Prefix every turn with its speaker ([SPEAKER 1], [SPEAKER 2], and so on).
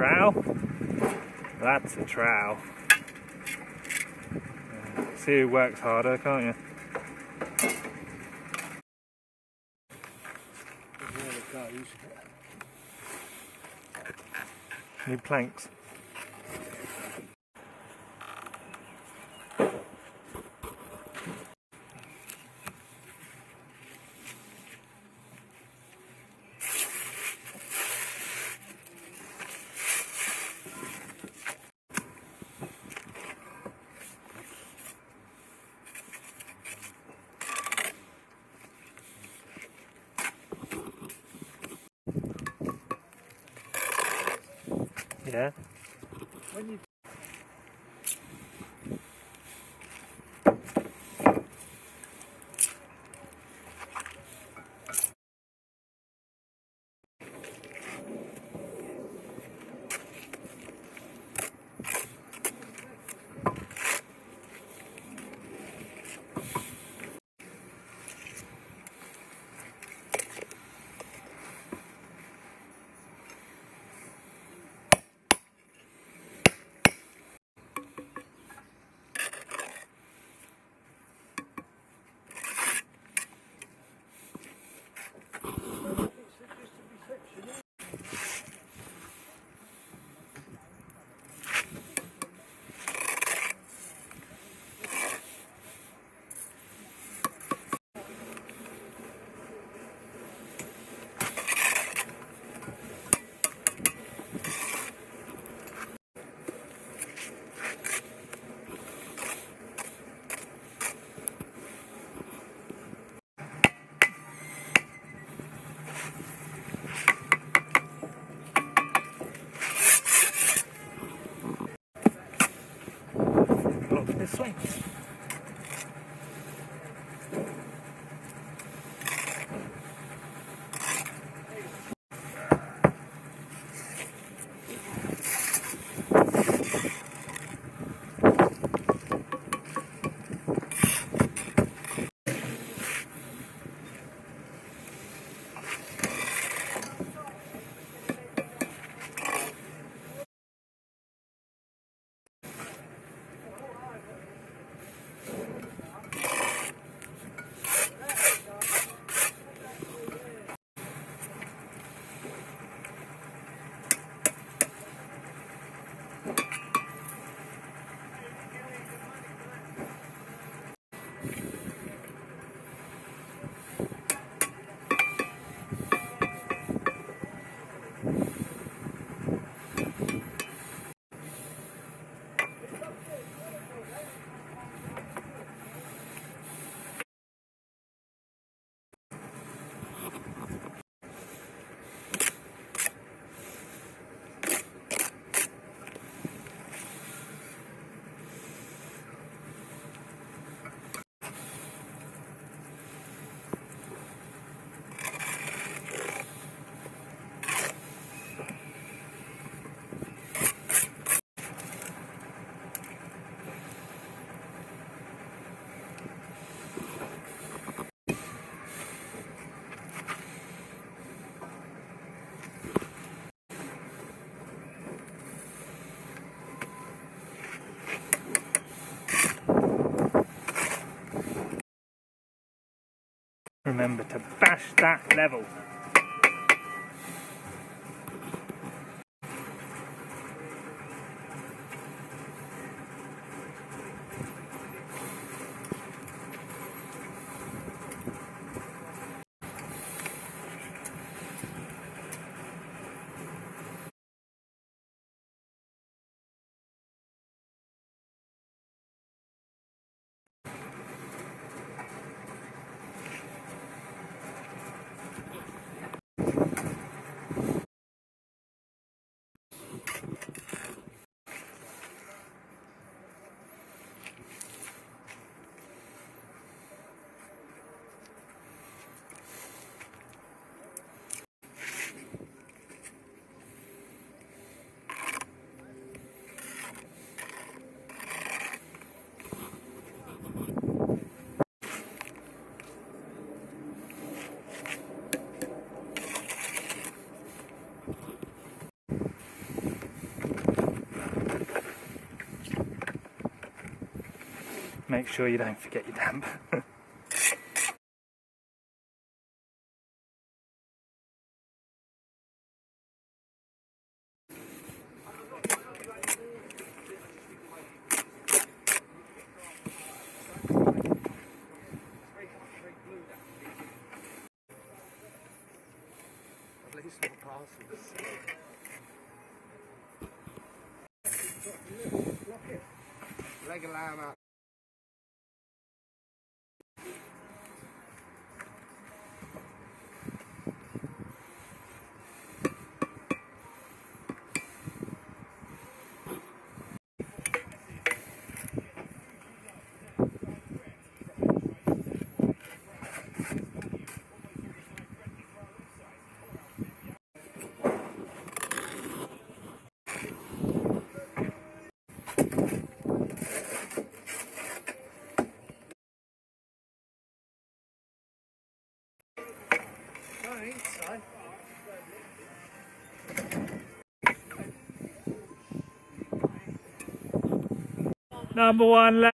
[SPEAKER 1] trowel. That's a trowel. See who works harder, can't you? Need planks. né? Remember to bash that level. Make sure you don't forget your damp.
[SPEAKER 2] At
[SPEAKER 1] Number one.